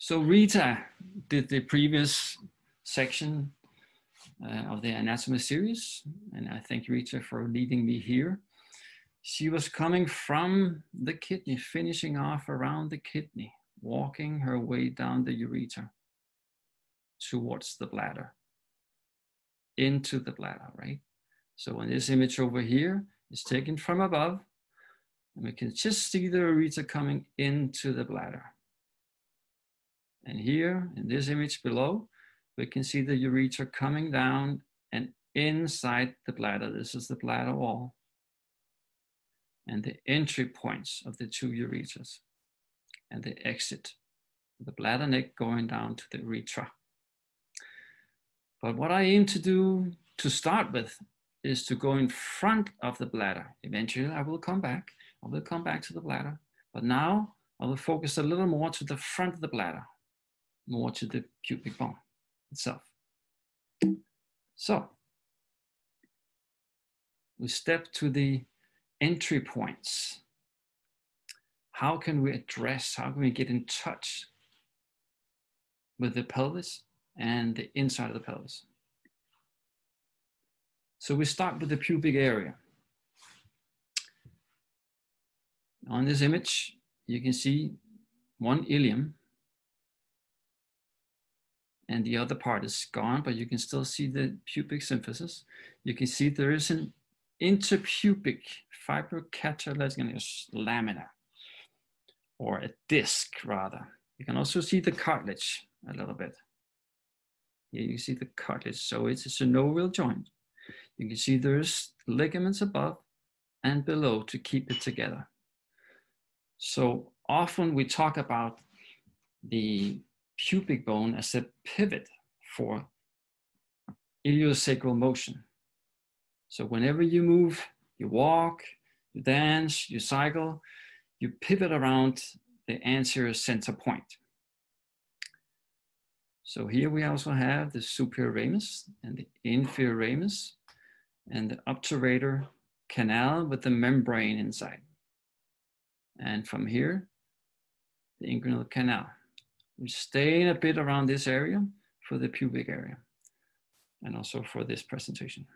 So Rita did the previous section uh, of the anatomy series, and I thank Rita for leading me here. She was coming from the kidney, finishing off around the kidney, walking her way down the ureter towards the bladder, into the bladder, right? So in this image over here is taken from above, and we can just see the ureter coming into the bladder. And here in this image below, we can see the ureter coming down and inside the bladder. This is the bladder wall and the entry points of the two ureters and the exit, the bladder neck going down to the urethra. But what I aim to do to start with is to go in front of the bladder. Eventually I will come back, I will come back to the bladder, but now I will focus a little more to the front of the bladder, more to the pubic bone itself. So we step to the entry points. How can we address, how can we get in touch with the pelvis and the inside of the pelvis? So we start with the pubic area. On this image, you can see one ilium and the other part is gone, but you can still see the pubic symphysis. You can see there is an interpubic fibrocartilaginous lamina, or a disc rather. You can also see the cartilage a little bit. Here you see the cartilage, so it's a synovial joint. You can see there's ligaments above and below to keep it together. So often we talk about the pubic bone as a pivot for iliosacral motion. So whenever you move, you walk, you dance, you cycle, you pivot around the anterior center point. So here we also have the superior ramus and the inferior ramus and the obturator canal with the membrane inside. And from here, the inguinal canal. We stay a bit around this area for the pubic area and also for this presentation.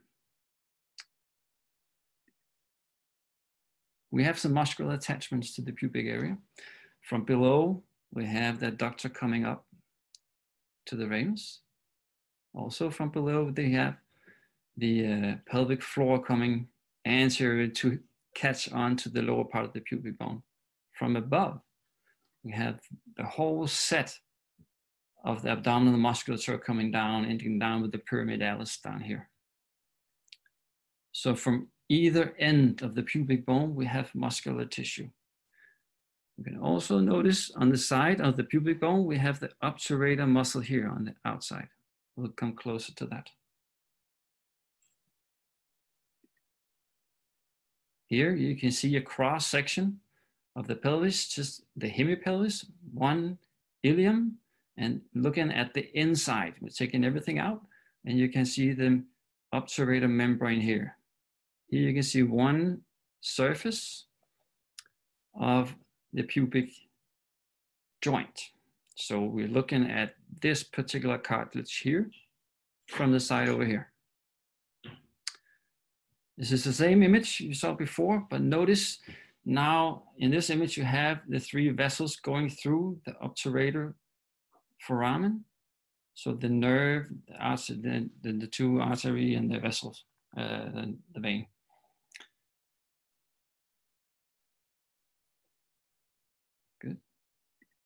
We have some muscular attachments to the pubic area. From below, we have the adductor coming up to the ramus. Also from below, they have the uh, pelvic floor coming anterior to catch on to the lower part of the pubic bone. From above, we have the whole set of the abdominal musculature coming down, ending down with the pyramidalis down here. So from either end of the pubic bone, we have muscular tissue. You can also notice on the side of the pubic bone, we have the obturator muscle here on the outside. We'll come closer to that. Here you can see a cross section of the pelvis, just the hemipelvis, one ilium, and looking at the inside. We're taking everything out, and you can see the obturator membrane here. Here you can see one surface of the pubic joint. So we're looking at this particular cartilage here from the side over here. This is the same image you saw before, but notice now in this image you have the three vessels going through the obturator foramen. So the nerve, the, the, the two artery and the vessels, uh, the, the vein.